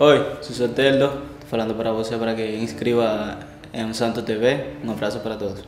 Oi, sou Soteldo, tô falando para você para que inscreva em Santo TV. Um abraço para todos.